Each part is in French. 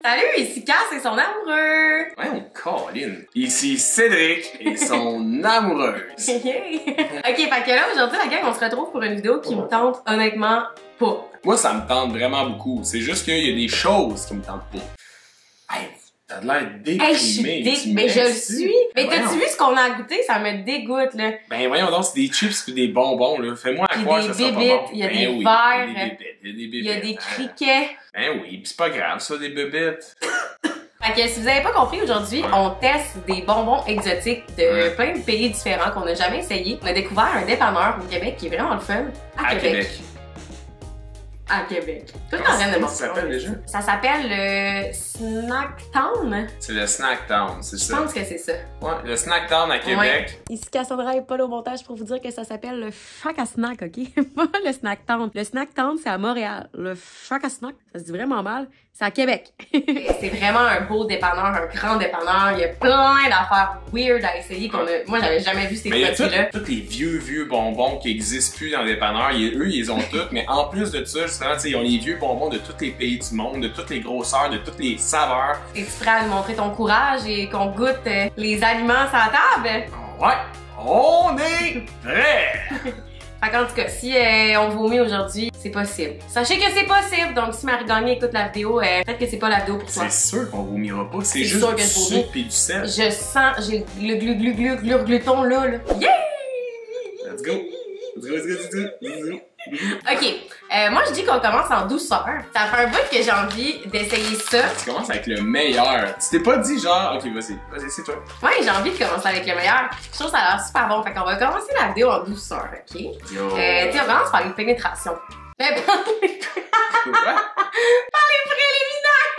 Salut, ici Cass et son amoureux! Ouais, on Colin. Ici Cédric et son amoureuse. ok, fait que là, aujourd'hui, la gang, on se retrouve pour une vidéo qui me tente honnêtement pas. Moi, ça me tente vraiment beaucoup. C'est juste qu'il y a des choses qui me tentent pas. Hey, t'as de l'air Hey, je suis déprimé. dé... tu Mais je le suis! Mais Ben t'as-tu voyons. vu ce qu'on a goûté? Ça me dégoûte, là. Ben voyons donc, c'est des chips et des bonbons, là. Fais-moi à Puis croire que ça sera pas bébites, bon. il y a Ben des oui, verres, Il y a des bébites, il y a des Il y a des bébites, hein. criquets. Ben oui, pis c'est pas grave, ça, des bébites. Fait que si vous avez pas compris, aujourd'hui, on teste des bonbons exotiques de plein de pays différents qu'on n'a jamais essayé. On a découvert un dépanneur au Québec qui est vraiment le fun. À, À Québec. Québec. À Québec. Tout en train de ça s'appelle déjà? Ça s'appelle le Snack Town? C'est le Snack Town, c'est Je ça. pense que c'est ça. Ouais, le Snack Town à Québec. Ici Cassandra et Paul au montage pour vous dire que ça s'appelle le Shack à Snack, ok? Pas le Snack Town. Le Snack Town, c'est à Montréal. Le Shack à Snack, ça se dit vraiment mal, c'est à Québec. c'est vraiment un beau dépanneur, un grand dépanneur. Il y a plein d'affaires weird à essayer qu'on a... Moi, j'avais jamais vu ces Mais il y a produits-là. tous les vieux, vieux bonbons qui existent plus dans les dépanneurs. Ils- eux, ils ont tous. Mais en plus de ça, tu sais, ils ont les vieux bonbons de tous les pays du monde, de toutes les grosseurs, de toutes les saveurs. Es-tu prêt à nous montrer ton courage et qu'on goûte euh, les aliments sur la table? Ouais, on est prêts! Fait qu'en tout cas, si euh, on vomit aujourd'hui, c'est possible. Sachez que c'est possible, donc si Marie Gagné écoute la vidéo, euh, peut-être que c'est pas la vidéo pour toi. C'est sûr qu'on vomira pas. C'est juste sûr que du sucre et du sel. Je sens, j'ai le glu glu glu glu gluton là, là. Yeah! Let's go! Let's go, let's go, let's go, let's go. Ok, euh, moi je dis qu'on commence en douceur. Ça fait un bout que j'ai envie d'essayer ça. Tu commences avec le meilleur. Tu t'es pas dit genre, ok, vas-y, vas-y, c'est toi. Ouais, j'ai envie de commencer avec le meilleur. Je trouve ça a l'air super bon. Fait qu'on va commencer la vidéo en douceur, ok? Yo. Euh, tu on commence par les pénétrations. Mais bon, les Quoi? préliminaires!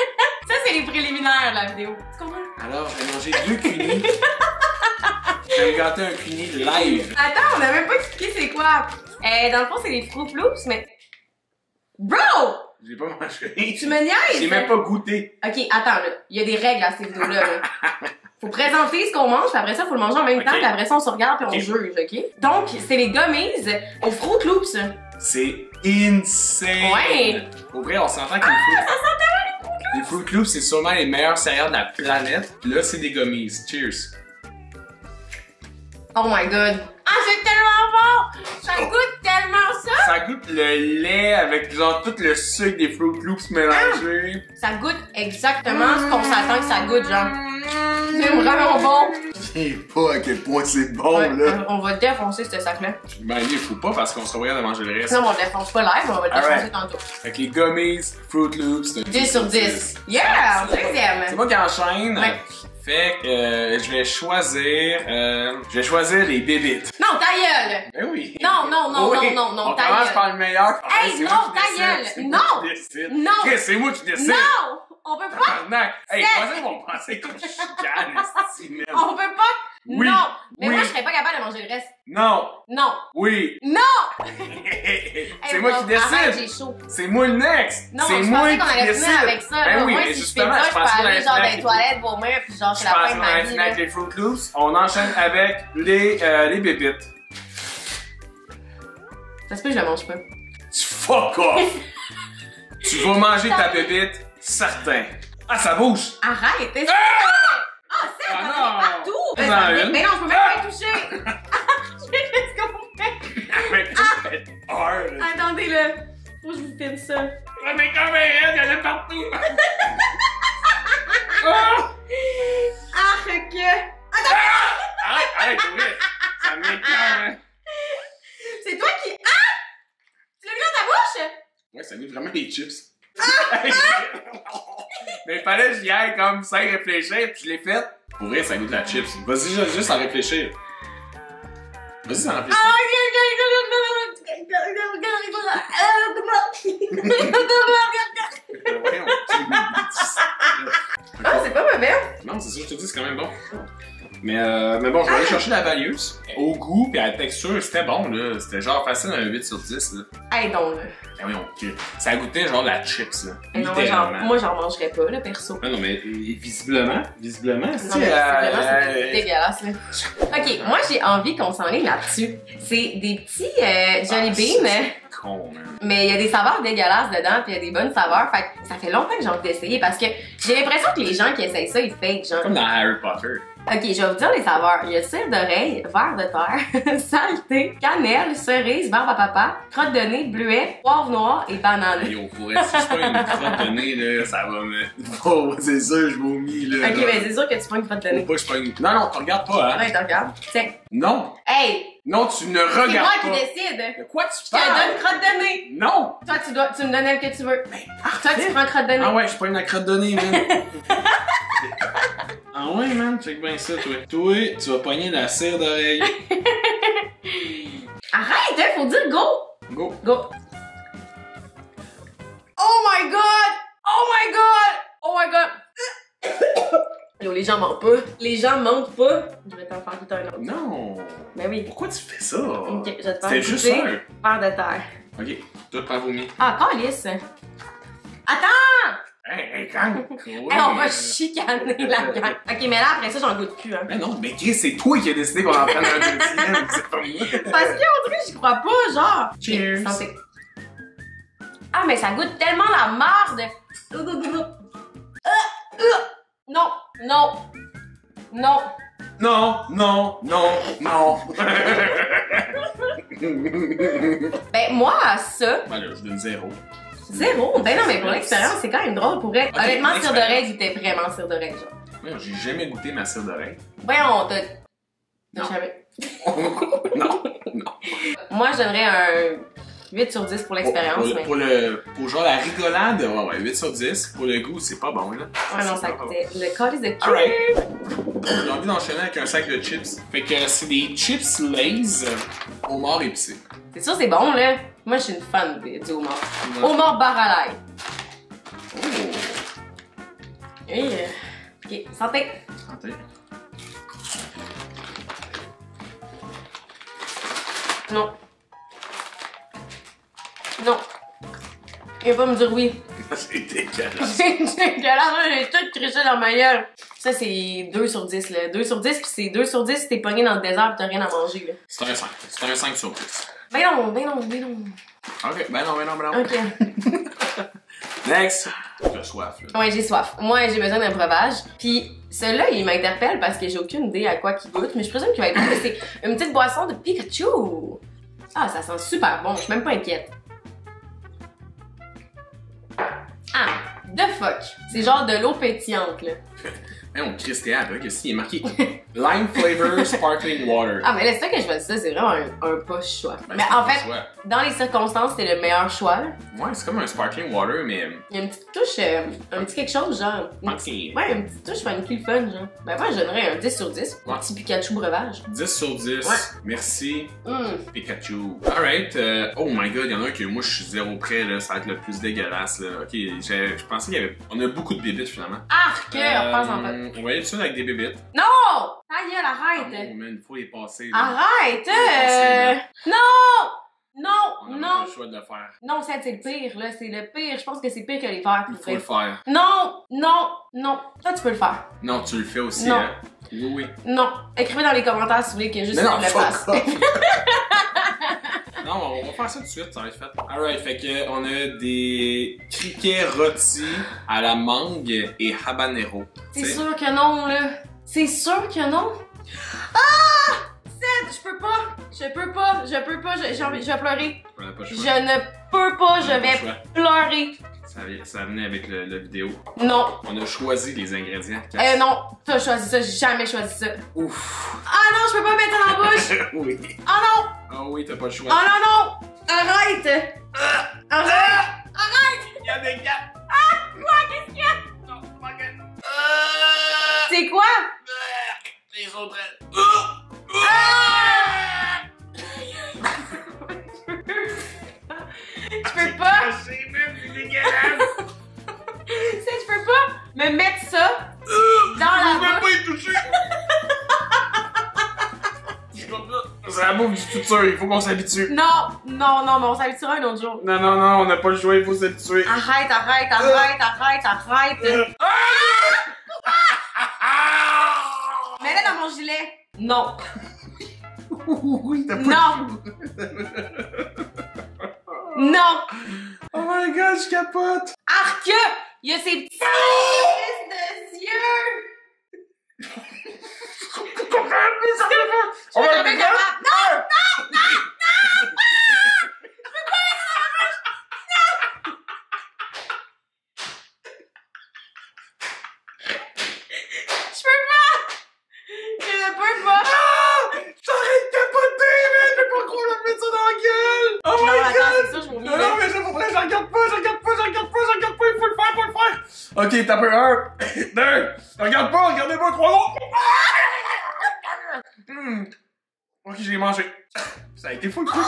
Ça, c'est les préliminaires, la vidéo. Tu comprends? Alors, j'ai mangé deux cunis. J'ai gâté un cuni live. Attends, on a même pas expliqué c'est quoi. Euh, dans le fond, c'est les Fruit Loops, mais... Bro! J'ai pas mangé. Tu me niaises? J'ai même pas goûté. Ok, attends, là. Il y a des règles à ces vidéos-là. Là. Faut présenter ce qu'on mange, puis après ça, faut le manger en même temps, puis après ça, on se regarde, puis on Ok. juge, ok? Donc, c'est les gummies aux Fruit Loops. C'est insane! Ouais. Au vrai, on s'entend que les Fruit... Les Fruit Loops, c'est sûrement les meilleurs céréales de la planète. Là, c'est des gummies. Cheers. Oh my god. Ah, c'est tellement bon! Ça goûte tellement ça! Ça goûte le lait avec genre tout le sucre des Fruit Loops mélangé. Ça goûte exactement ce qu'on s'attend que ça goûte, genre. C'est vraiment bon! Je sais pas à quel point c'est bon, Ouais, là. on va défoncer ce sac-là. Ben, il faut pas parce qu'on se regarde de manger le reste. Non, on le défonce pas live, mais on va le défoncer tantôt. Fait que les gummies, Fruit Loops, c'est un 10 sur 10. Yeah! C'est Deuxième! moi qui enchaîne. Ouais. Fait que euh, je vais choisir. Euh, je vais choisir les bébites. Non, ta gueule! Ben oui. Non, non, non, Oui. non, non, non, On ta commence gueule. par le meilleur. Hey, c'est non, ta décide, gueule. Non. Non. Chris, c'est moi qui décide. Non! On peut pas! Tabarnak. Hey, C'est- moi, vont penser qu'on chicane. On peut pas! Oui. Non! Mais Oui. moi, je serais pas capable de manger le reste. Non. Non! Oui. Non! c'est Hey, moi non, qui décide. C'est moi le next. Non, c'est je moi qu'on allait décide. finir avec ça. Ben oui, moi, mais si justement, je fais ça, je je peux aller genre dans les toilettes, vomir, puis genre, c'est Je la fin de ma vie. finir avec les Fruit Loops. On enchaîne avec les, euh, les bébites. Ça se peut que je le mange pas. Tu fuck off! tu vas manger ta bébite, certain. Ah, ça bouge! Arrête! t'es- Ah, c'est Ah, non. partout! Fais-en Mais ça- une. mais non, je peux même pas y toucher! Qu'est-ce qu'on fait? Peur. Attendez, là. Faut que je vous filme ça. Ah, mais comme elle, il y en a partout! Ah! Arc! Arrête, arrête, vrai. Ça m'écoeure, hein. C'est toi qui. Ah! Tu l'as mis dans ta bouche? Ouais, ça met vraiment les chips. Mais il fallait que j'y aille comme sans réfléchir, puis je l'ai fait. Pour vrai, ça goûte la chips. Vas-y, juste, juste en réfléchir. Vas-y, sans réfléchir. Ah, c'est pas mauvais. Non, c'est ça, je te dis, c'est quand même bon. Mais, euh, mais bon, je vais aller chercher la valieuse. Au goût et à la texture, c'était bon, là. C'était genre facile un 8 sur 10, là. Hey, donc, là. Ah oui, on... Ça goûtait genre la chips, là. Non, moi, j'en- mangerais pas, là, perso. Non, non, mais euh, visiblement, visiblement, Non, c'est... euh, euh, dégueulasse, là. Ok, moi, j'ai envie qu'on s'enligne là-dessus. C'est des petits euh, Johnny Ah, Bean. c'est- con, man. Mais il y a des saveurs dégueulasses dedans, puis il y a des bonnes saveurs. Fait que ça fait longtemps que j'ai envie d'essayer parce que j'ai l'impression que les gens qui essayent ça, ils fake, genre. Comme dans Harry Potter. Ok, je vais vous dire les saveurs. Il y a cire d'oreille, verre de terre, saleté, cannelle, cerise, barbe à papa, crotte de nez, bleuet, poivre noir et banane. Yo, pour être si je prends une crotte de nez, là, ça va me. Oh, c'est ça, je vomis, là. Ok, mais c'est sûr que tu prends une crotte de Faut nez. pas que je prenne. Non, non, tu regardes pas, hein. Ouais, regardes. Tiens. Non! Hey! Non, tu ne C'est moi regardes qui pas. décide! De quoi tu Je te donne parles? crotte de nez! Non! Toi, tu dois, tu me donnes elle que tu veux. Ben, Toi, tu prends crotte de nez. Ah ouais, je prends une crotte de nez. ah ouais, man, check bien ça, toi. Toi, tu vas pogner la cire d'oreille. Arrête, hein, faut dire go! Go. Go! Oh my god! Oh my god! Oh my god! Yo, les gens mentent pas. Les gens mentent pas. Je vais t'en faire tout un autre. Non! Ben oui. Pourquoi tu fais ça? Ok, je vais te faire juste un. verre de terre. Ok, toi, prends vomi. Ah, calice! Attends! Hey, hey, on va chicaner la gang. Ok, mais là, après ça, j'en goûte plus, hein. Mais non, mais Chris, c'est toi qui as décidé qu'on en prenne un deuxième, c'est pas moi. Parce qu'on dirait j'y crois pas, genre. Cheers. Santé. Ah, mais ça goûte tellement la marde. Euh, euh, Non, non, non. Non, non, non, non. Ben, moi, ça, ben là, je donne zéro. Zéro? Ben non, mais pour l'expérience, c'est quand même drôle pour vrai. Ok, Honnêtement, cire d'oreille, c'était vraiment cire d'oreille, genre. J'ai jamais goûté ma cire d'oreille. Voyons, t'as. T'as Non. jamais. non, non. Moi, je donnerais un 8 sur 10 pour l'expérience, Pour, mais. pour le, pour genre la rigolade, ouais, ouais, 8 sur 10. Pour le goût, c'est pas bon, là. Ouais, non, ça coûtait. Le calice de Alright. cul. J'ai envie d'enchaîner avec un sac de chips. Fait que c'est des chips Lay's au mort épicé. C'est sûr, c'est bon, là. Moi, je suis une fan du homard. Homard bar à l'ail. Oh, Oui. euh, Ok, santé. santé. Non. Non. Il va pas me dire oui. c'est dégueulasse. C'est dégueulasse, j'ai tout triché dans ma gueule. Ça, c'est 2 sur 10, là. 2 sur 10, pis c'est 2 sur 10 si t'es pogné dans le désert pis t'as rien à manger, là. C'est un 5. C'est un 5 sur 10. Ben non, ben non, ben non. Ok, ben non, ben non, ben non. Ok. Next. T'as soif, là. Ouais, j'ai soif. Moi, j'ai besoin d'un breuvage. Puis celui-là, il m'interpelle parce que j'ai aucune idée à quoi qu'il goûte, mais je présume qu'il va être bon. C'est une petite boisson de Pikachu. Ah, ça sent super bon. Je suis même pas inquiète. Ah, the fuck. C'est genre de l'eau pétillante, là. Hey, on Chris qu'est-ce qu'il est marqué? Lime flavor sparkling water. Ah, mais là, c'est ça que je veux dire, ça, c'est vraiment un, un pas choix. Ben, mais en fait, choix. dans les circonstances, c'est le meilleur choix. Ouais, c'est comme un sparkling water, mais. Il y a une petite touche, euh, un petit quelque chose, genre. Une Funky. Ouais, une petite touche funky fun, genre. Ben, moi, je donnerais un 10 sur 10. Un petit Pikachu breuvage. 10 sur 10. Ouais. Merci, Hum. Pikachu. Alright. euh, oh my god, il y en a un que moi je suis zéro près, là. Ça va être le plus dégueulasse, là. Ok, je pensais qu'il y avait. On a beaucoup de bébites finalement. Arc! repasse en fait. Euh, On va aller dessus avec des bébites. Non! Ta gueule, arrête! man, il faut les passer. là. Arrête! Faut les passer, euh, là. Non! On Non! pas Non! le choix de le faire. Non, ça, c'est le pire, là. C'est le pire. Je pense que c'est pire que les faire. Il faut le faire. Non! Non! Non! Toi, tu peux le faire. Non, tu le fais aussi, Non. hein? Oui, oui. Non. Écrivez dans les commentaires si vous voulez que juste Mais non, le fasse. Non, on va faire ça tout de suite, ça va être fait. Alright, fait que on a des criquets rôtis à la mangue et habanero. C'est sûr que non, là. C'est sûr que non. Ah! Seth, je peux pas. Je peux pas. Je peux pas. Je- J'ai envie. Je vais pleurer. On pas Je ne peux pas. Je vais pleurer. Ça, ça venait avec le, la vidéo. Non. On a choisi les ingrédients. Euh, non. T'as choisi ça. J'ai jamais choisi ça. Ouf. Ah non, je peux pas mettre ça dans la bouche. oui. Ah non. Ah oui, t'as pas le choix. Ah non, non. Arrête. Faut qu'on s'habitue. Non, non, non, mais on s'habituera un autre jour. Non, non, non, on n'a pas le choix, il faut s'habituer. Arrête, arrête, arrête, arrête, arrête. Mets-le dans mon gilet. Non. Oui, t'as pas Non. Non! Oh my god, je capote! Arc! Il y a ces petits de yeux! Je god! capable. Non! Je peux pas! Je peux pas! Ah! J'arrête de capoter, man! Je peux pas croire la mettre ça dans la gueule! Oh Non, my attends, god! c'est ça, je vomis. Non, non, mais c'est pour vrai, je regarde pas, je regarde pas, je regarde pas, je regarde pas, il faut le faire, faut le faire! Ok, t'as peu un, deux, regarde pas, regardez-moi, trois autres! Hmm. Ok, j'ai mangé. Ça a été fou le coup.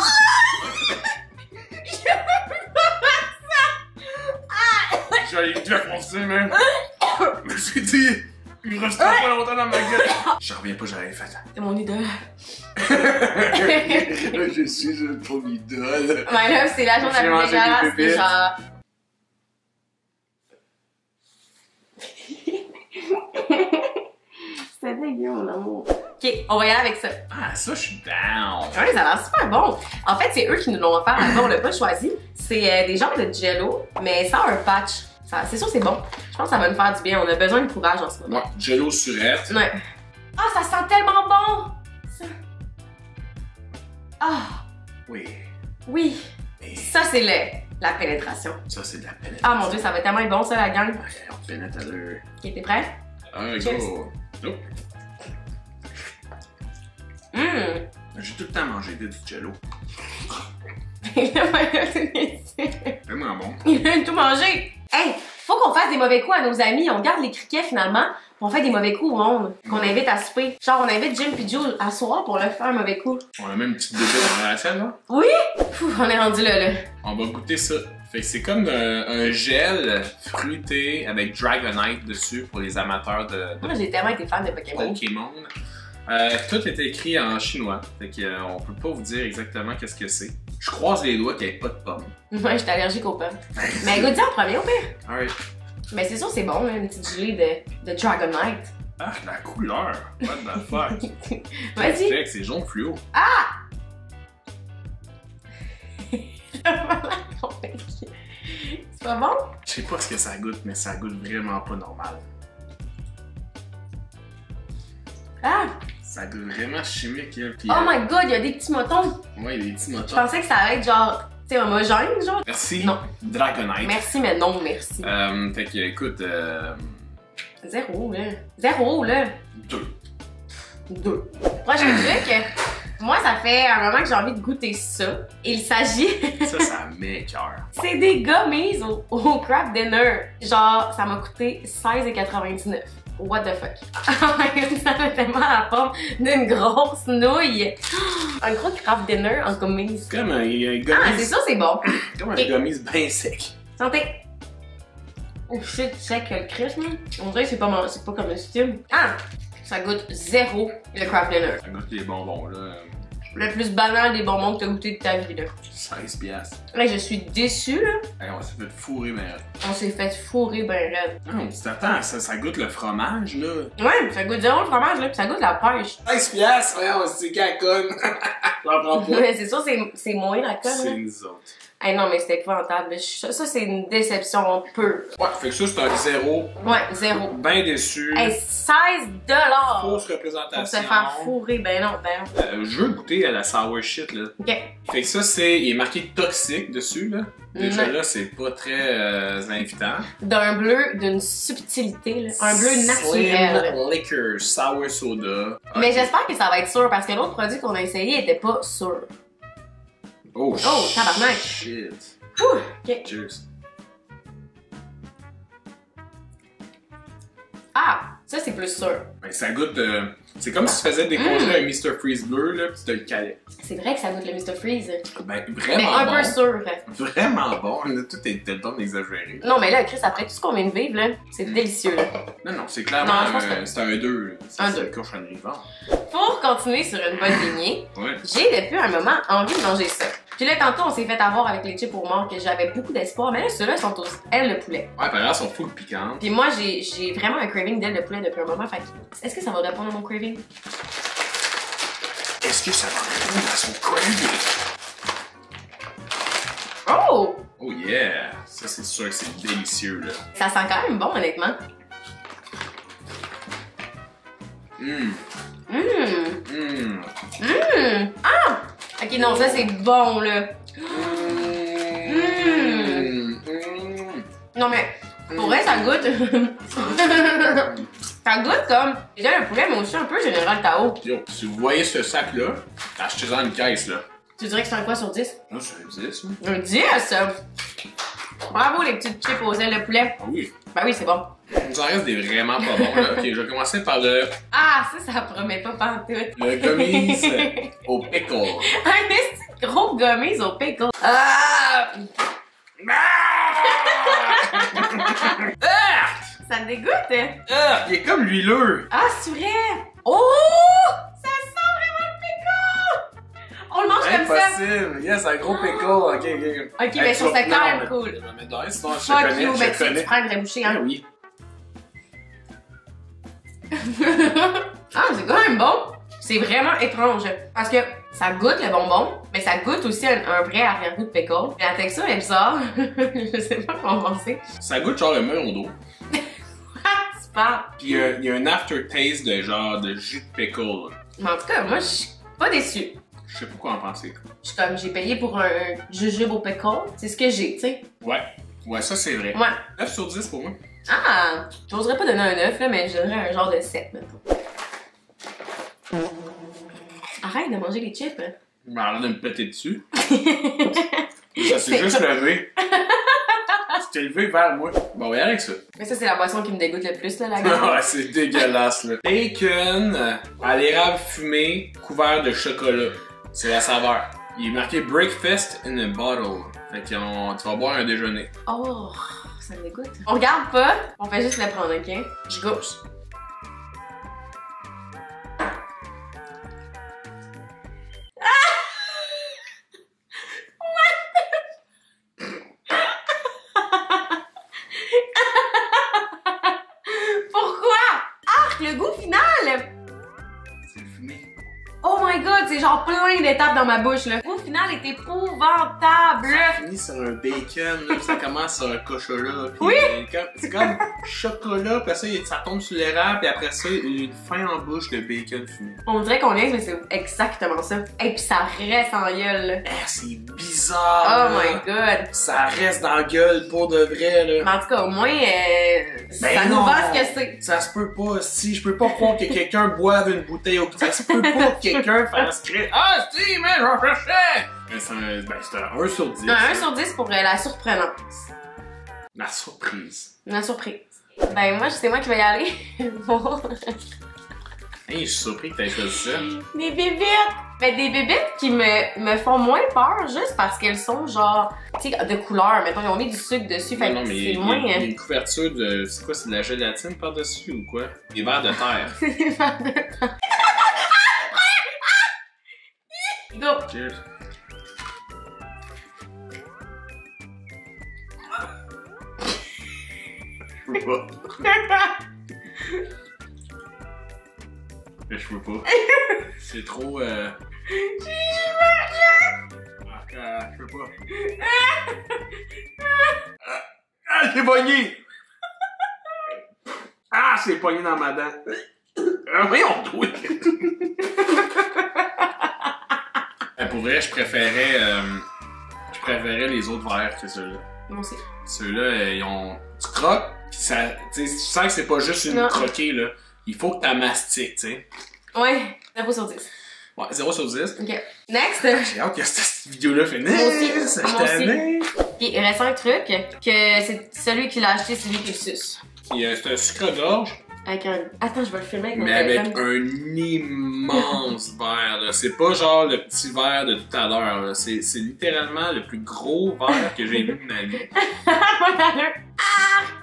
J'ai allé te faire foncer, man. Je me suis dit, il me restera pas longtemps dans ma gueule. Je reviens pas, j'ai rien fait. C'est mon idole. je suis ton idole. My love, c'est la chose la J'ai plus dégueulasse. Genre. C'était dégueu, mon amour. Ok, on va y aller avec ça. Ah, ça, je suis down. Ouais, ça a l'air super bon. En fait, c'est eux qui nous l'ont offert là-bas, on l'a pas choisi. C'est euh, des genres de jello, mais sans un patch. C'est sûr, c'est bon. Je pense que ça va nous faire du bien. On a besoin de courage en ce moment. Ouais, Jello surette. Ouais. Ah, ça sent tellement bon! Ça. Ah, Oui. oui. Et Ça, c'est le, la pénétration. ça, c'est de la pénétration. Ah mon dieu, ça va tellement être bon, ça, la gang. Ouais, on pénètre à deux. Ok, t'es prêt? Un go. Nope. Hum! J'ai tout le temps mangé du Jello. Il Vraiment bon. a tout mangé! Hey, faut qu'on fasse des mauvais coups à nos amis. On garde les criquets finalement, on fait des mauvais coups au monde. Qu'on invite à souper. Genre, on invite Jim puis Jules à soir pour leur faire un mauvais coup. On a même une petite bébé dans la scène, là. Oui! Pfff, on est rendu là, là. On va goûter ça. Fait que c'est comme un, un gel fruité avec Dragonite dessus pour les amateurs de, de Moi, j'ai tellement été fan de Pokémon. Pokémon. Euh, tout est écrit en chinois. Fait que, euh, on peut pas vous dire exactement qu'est-ce que c'est. Je croise les doigts qu'il n'y ait pas de pommes. Moi, j'étais allergique aux pommes. Mais goûte en premier, au pire. Alright. Mais c'est sûr, c'est bon, là, une petite gelée de, de Dragonite. Ah, la couleur! What the fuck? Vas-y. C'est jaune fluo. C'est pas bon? Je sais pas ce que ça goûte, mais ça goûte vraiment pas normal. Ah! Ça goûte vraiment chimique, Oh euh, my god, il y a des petits motons. Ouais, il y a des petits Je motons. pensais que ça allait être genre, tu sais, homogène, genre. Merci. Non. Dragonite. Merci, mais non, merci. Euh, fait que, écoute, euh, Zéro, là. Zéro, là. deux. Deux. Prochain truc. Moi, ça fait un moment que j'ai envie de goûter ça. Il s'agit. Ça, ça m'écoeure. C'est des gummies au, au craft dinner. Genre, ça m'a coûté 16,99. What the fuck? ça fait tellement la forme d'une grosse nouille. Un gros craft dinner en gummies. C'est comme un, un Ah, c'est ça, c'est bon. comme un gummies bien sec. Santé! Oh shit, que le man. On dirait que c'est pas, mon- c'est pas comme un style. Ah! Ça goûte zéro le craft dinner. Ça goûte les bonbons, là. Le plus banal des bonbons que t'as goûté de ta vie, là. 16 piastres. Là, je suis déçue, là. Hey, on s'est fait fourrer, mais. On s'est fait fourrer ben raide. Non, tu t'attends, ça, ça goûte le fromage, là. Ouais, ça goûte zéro le fromage, là, pis ça goûte la pêche. 16 piastres, ouais, on se dit conne? J'en prends pas. C'est sûr, c'est, moins la conne, C'est là. nous autres. Hey, non, mais c'était épouvantable. Je- Ça, c'est une déception peu. Ouais, fait que ça, c'est un zéro. Ouais, zéro. Ben déçu. Hey, 16 dollars! Fausse Pour représentation. se faire fourrer, ben non, ben non. Euh, je veux goûter à la sour shit, là. Ok. Fait que ça, c'est. Il est marqué toxique dessus, là. Déjà Ouais. là, c'est pas très euh, invitant. D'un bleu d'une subtilité, là. Un bleu naturel. Slim liquor, sour soda. Mais j'espère que ça va être sûr parce que l'autre produit qu'on a essayé était pas sûr. Oh, Oh, tabarnak. Shit. Ouh, ok. Cheers. Ah, ça c'est plus sûr. Ben, ça goûte. euh, c'est comme si tu faisais décongeler un Mr. Freeze bleu, là, pis tu te le calais. C'est vrai que ça goûte le Mr. Freeze. Ben, Mais vraiment un bon. peu sûr. Vraiment bon. Là, tout est le temps d'exagérer. Non, mais là, Chris, après tout ce qu'on vient de vivre, là, c'est délicieux. là. Non, non, c'est clairement. Non, euh, c'est un 2. C'est Un c'est deux. une cochonnerie. Bon. Pour continuer sur une bonne lignée, Ouais. j'ai depuis un moment envie de manger ça. Puis là, tantôt, on s'est fait avoir avec les chips au mort que j'avais beaucoup d'espoir, mais là, ceux-là sont aux ailes de poulet. Ouais, par elles sont full piquantes. Puis moi, j'ai vraiment un craving d'ailes de poulet depuis un moment. Fait que, est-ce que ça va répondre à mon craving? Est-ce que ça va répondre à son craving? Oh yeah! Ça, c'est sûr que c'est délicieux, là. Ça sent quand même bon, honnêtement. Hum, Hum! hum. Hum! Ah! Ok, non, ça c'est bon, là. Hum. Non, mais pour vrai, ça goûte. ça goûte comme. Déjà le poulet, mais aussi un peu Général Tao. Yo, si vous voyez ce sac-là, achetez-en une caisse, là. Tu dirais que c'est un quoi sur 10? Non, c'est un 10, hein? Un 10! Bravo, les petites chips aux ailes de poulet. Ah oui. Ben oui, c'est bon. Il en reste des vraiment pas bons, là. Ok, je vais commencer par le, Ah, ça, ça promet pas pantoute. le gummies au pickle. Un petit gros gummies au pickle. Ah! Ah! Ça te dégoûte? hein? Ah! Il est comme l'huileux. Ah, c'est vrai! Oh! On le mange comme ça! Impossible. Yes, un gros pickle. Ok, ok. Ok, mais je trouve ça quand même cool. Je vais mettre dans sinon je te Fuck connais, you, ben tu, prends une vraie bouchée, hein? oui. ah, c'est quand même bon! C'est vraiment étrange. Parce que ça goûte le bonbon, mais ça goûte aussi un, un vrai arrière-goût de pickle. La texture est bizarre. je sais pas comment penser. Ça goûte genre le melon d'eau. Super! Puis euh, il y a un aftertaste de genre de jus de pickle. Mais en tout cas, moi, je suis pas déçue. Je sais pas quoi en penser. Je suis comme, j'ai payé pour un jujube au pickle. C'est ce que j'ai, tu sais. Ouais. Ouais, ça c'est vrai. Ouais. 9 sur 10 pour moi. Ah! J'oserais pas donner un 9, là, mais je donnerais un genre de 7, maintenant. Arrête de manger les chips. hein. L'air de me péter dessus. ça s'est juste levé. Tu t'es levé vers moi. Bon, on va y aller avec ça. Mais ça, c'est la boisson qui me dégoûte le plus, là, la gueule. ouais, c'est dégueulasse, là. Bacon euh, à l'érable fumé, couvert de chocolat. C'est la saveur. Il est marqué Breakfast in a Bottle. Fait que on- tu vas boire un déjeuner. Oh, ça me dégoûte. On regarde pas, on fait juste le prendre, ok? Je gauche. Plein d'étapes dans ma bouche, là. Est épouvantable! Fini sur un bacon, là, puis ça commence sur un cochola. puis Oui! C'est comme chocolat, puis après ça, ça tombe sur l'érable, puis après ça, une fin en bouche de bacon fumé. On dirait qu'on est, mais c'est exactement ça. Et puis ça reste en gueule. Ah, c'est bizarre! Oh là. my god! Ça reste dans la gueule pour de vrai, là. Mais en tout cas, au moins, euh, Ben ça nous non. vend ce que c'est. Ça se peut pas, si, je peux pas croire que quelqu'un boive une bouteille au Ça se peut pas que quelqu'un fasse crier Ah, si, man, j'en cherchais! C'est un, ben, c'est un 1 sur 10. Un 1 sur 10 pour euh, la surprenance. La surprise. La surprise. Ben, moi, c'est moi qui vais y aller. bon. Hey, je suis surpris que t'aies choisi ça. Des bébites! Ben, des bébites qui me, me font moins peur juste parce qu'elles sont genre, tu sais, de couleur. Mettons, ils ont mis du sucre dessus, fait Non, que c'est moins. il y a hein. une couverture de. C'est quoi, c'est de la gélatine par-dessus ou quoi? Des verres de terre. Go! Cheers. Peux pas. Mais je peux pas. C'est trop. Euh... Ah, euh, je peux pas. Ah, ah j'ai pogné! Ah, c'est pogné dans ma dent. Ah, voyons, toi! Euh, Pour vrai, je préférais. euh, je préférais les autres verres que ceux-là. Moi aussi. Ceux-là, euh, ils ont. Tu croques, ça. Tu sais, tu sens que c'est pas juste une Non. croquée, là. Il faut que tu mastiques, tu sais. Ouais, 0 sur 10. Ouais, 0 sur 10. Ok. Next! J'ai hâte que cette vidéo-là finisse. Tanné. Puis il reste un truc, que c'est celui qui l'a acheté, c'est lui qui le suce. Euh, c'est un sucre d'orge, Avec un. Attends, je vais le filmer avec mon mais avec un immense verre, là. C'est pas genre le petit verre de tout à l'heure, là. C'est littéralement le plus gros verre que j'ai vu de ma vie. Voilà. Arc!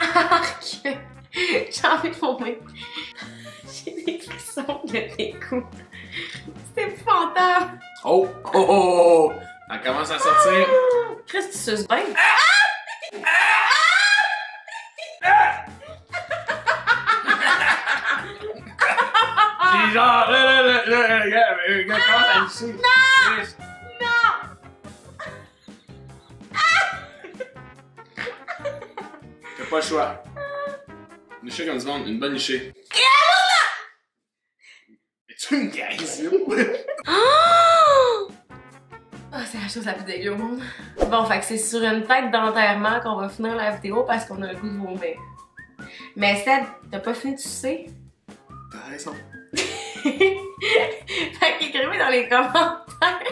Arc! J'ai envie de vomir. J'ai des frissons de dégoût. C'est épouvantable. Oh! Oh! Oh! oh. Ça commence à sortir. Chris, tu suces bien. C'est genre, là, là, là, là, là, regarde, euh, regarde, comment ça le suit. Non! Pas le choix. Une lichée comme du monde, une bonne lichée. Es-tu une gaise, Oh! Ah, c'est la chose la plus dégueu au monde. Bon, fait que c'est sur une tête d'enterrement qu'on va finir la vidéo parce qu'on a le goût de vomir. Mais Seth, t'as pas fini de sucer? T'as raison. fait qu'écrivez dans les commentaires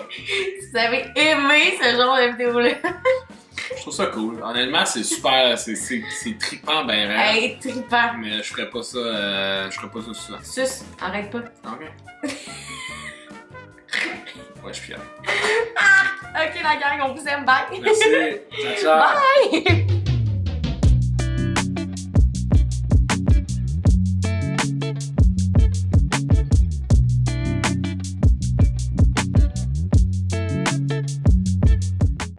si vous avez aimé ce genre de vidéo-là. Je trouve ça cool. Honnêtement, c'est super, c'est, c'est, c'est trippant, ben raide. Hey, trippant. Mais je ferais pas ça, euh, je ferais pas ça souvent. Sus, arrête pas. Ok. Ouais, je suis fier. Ok, la gang, on vous aime. Bye. Merci. Ciao, ciao. Bye!